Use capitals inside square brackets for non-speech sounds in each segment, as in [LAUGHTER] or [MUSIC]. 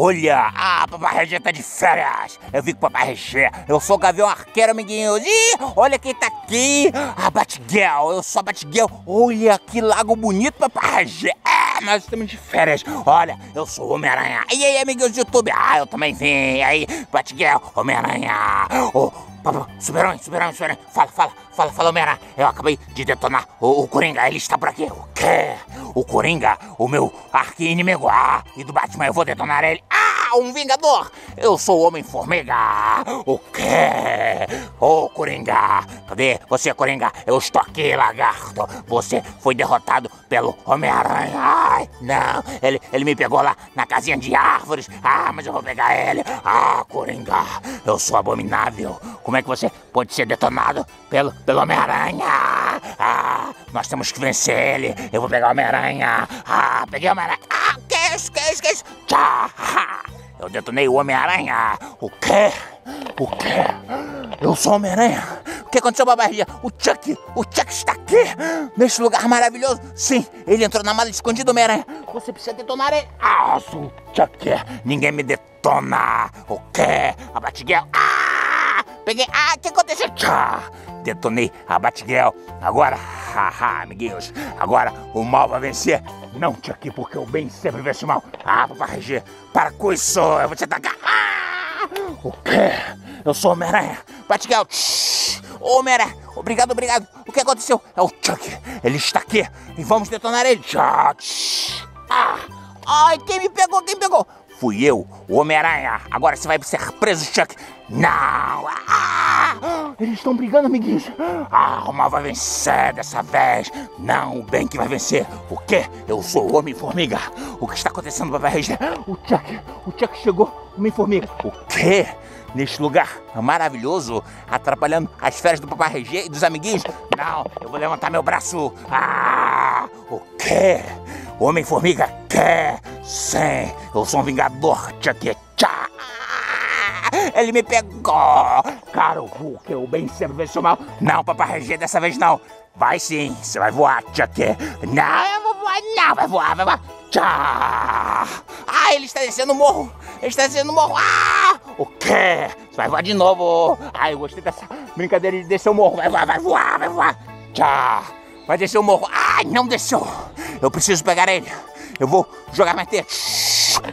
Olha, ah, Papai Regê tá de férias. Eu vi com Papai Regê. Eu sou o Gavião Arqueiro, amiguinhos. Ih, olha quem tá aqui. A Batguel. Eu sou a Batguel. Olha que lago bonito, Papai Regê. É, nós estamos de férias. Olha, eu sou o Homem-Aranha. E aí, amiguinhos do YouTube? Ah, eu também vim. E aí, Batguel, Homem-Aranha. Oh, Super-Homem, Super-Homem. Fala, fala, fala, fala, Homem-Aranha. Eu acabei de detonar o, o Coringa. Ele está por aqui. O quê? O Coringa, o meu arqui-inimigo. Ah, e do Batman eu vou detonar ele. Ah, um Vingador. Eu sou o Homem-Formiga. O quê? Ô, oh, Coringa. Cadê você, Coringa? Eu estou aqui, lagarto. Você foi derrotado pelo Homem-Aranha. Ai, não. Ele, ele me pegou lá na casinha de árvores. Ah, mas eu vou pegar ele. Ah, Coringa. Eu sou abominável. Como é que você pode ser detonado pelo, pelo Homem-Aranha? Ah, nós temos que vencer ele. Eu vou pegar o Homem-Aranha. Ah, peguei o Homem-Aranha. Ah, que é isso, que isso, que é isso? Tchá! Eu detonei o Homem-Aranha. O quê? O quê? Eu sou o Homem-Aranha. O que aconteceu, babarria? O Chuck, o Chuck está aqui, neste lugar maravilhoso. Sim, ele entrou na mala escondida do Homem-Aranha. Você precisa detonar ele. Ah, sou o Chuck. Ninguém me detona. O quê? A Batgirl. Ah! Peguei. Ah, o que aconteceu? Tchá! Detonei a Batgirl. Agora, haha, amiguinhos. Agora o mal vai vencer. Não, Chuck, porque o bem sempre vence o mal. Ah, papai RG, para com isso. Eu vou te atacar. Ah! O quê? Eu sou Homem-Aranha. Batgirl. Homem-Aranha. Obrigado, obrigado. O que aconteceu? É o Chuck. Ele está aqui. E vamos detonar ele. Ah! Ai, quem me pegou? Quem pegou? Fui eu, o Homem-Aranha. Agora você vai ser preso, Chuck. Não! Ah! Eles estão brigando, amiguinhos. O mal vai vencer dessa vez. Não, o bem que vai vencer. O quê? Eu sou o Homem-Formiga. O que está acontecendo, Papai Reis? O Chuck, o Chuck chegou, Homem-Formiga. O quê? Neste lugar maravilhoso, atrapalhando as férias do Papai Regê e dos amiguinhos? Não, eu vou levantar meu braço. Ah! O quê? Homem-Formiga quer? Sim, eu sou um vingador. Tchá. Ele me pegou. Cara, o Hulk, o bem sempre vence o mal. Não, Papai Regê, dessa vez não. Vai sim, você vai voar, Tchak. Não, eu vou voar, não, vai voar, vai voar. Tchá. Ah, ele está descendo o morro. Ele está descendo o morro. Ah! O quê? Você vai voar de novo. Ah, eu gostei dessa brincadeira de descer o morro. Vai voar, vai voar, vai voar. Tchá. Vai descer o morro. Ai, não desceu. Eu preciso pegar ele. Eu vou jogar mais teia.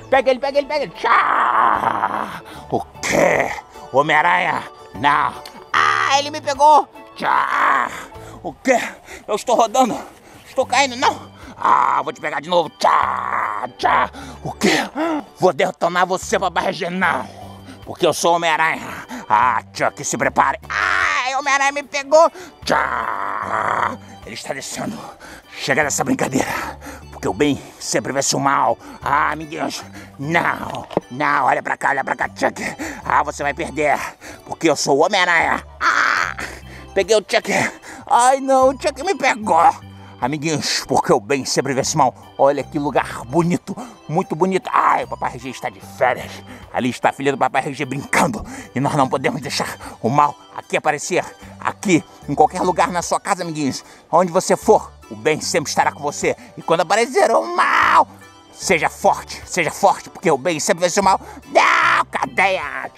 Pega ele, pega ele, pega ele. Tchá. O quê? Homem-Aranha? Não. Ah, ele me pegou. Tchá. O quê? Eu estou rodando. Estou caindo, não. Ah, vou te pegar de novo. Tchá, tchá. O quê? Vou detonar você, Papai Reginão. Porque eu sou Homem-Aranha. Ah, Chuck, se prepare. Ai, Homem-Aranha me pegou. Tchá. Ele está descendo. Chega dessa brincadeira. O bem sempre vence o mal. Ah, amiguinhos. Não, não, olha pra cá, olha pra cá, Chuck. Ah, você vai perder. Porque eu sou o Homem-Aranha. Ah, peguei o Chuck. Ai, não, o Chuck me pegou. Amiguinhos, porque o bem sempre vence mal. Olha que lugar bonito, muito bonito. Ai, o Papai RG está de férias. Ali está a filha do Papai RG brincando. E nós não podemos deixar o mal aqui aparecer. Aqui, em qualquer lugar na sua casa, amiguinhos. Onde você for, o bem sempre estará com você. E quando aparecer o mal, seja forte, seja forte, porque o bem sempre vence o mal. Não, cadeia!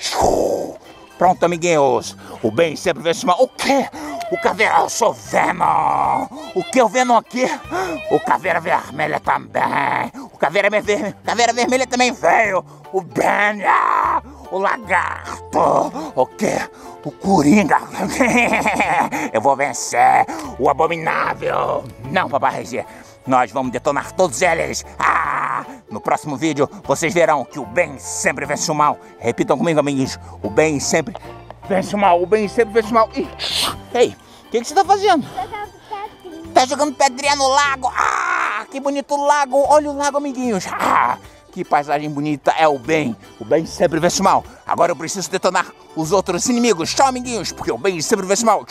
Pronto, amiguinhos. O bem sempre vence o mal. O quê? O caveira, eu sou Venom. O que eu Venom aqui? O caveira vermelha também. O caveira vermelha, caveira vermelha também veio. O Benya, o lagarto. O quê? O Coringa. [LAUGHS] eu vou vencer. O abominável. Não, papai Regia. Nós vamos detonar todos eles. Ah! No próximo vídeo, vocês verão que o bem sempre vence o mal. Repitam comigo, amiguinhos. O bem sempre vence o mal. O bem sempre vence o mal. Ih, ei, o que, que, você tá fazendo? Tá jogando pedrinha no lago. Ah, que bonito lago. Olha o lago, amiguinhos. Ah, que paisagem bonita. É o bem. Bem sempre vence o mal. Agora eu preciso detonar os outros inimigos. Tchau, amiguinhos, porque o bem sempre vence o mal.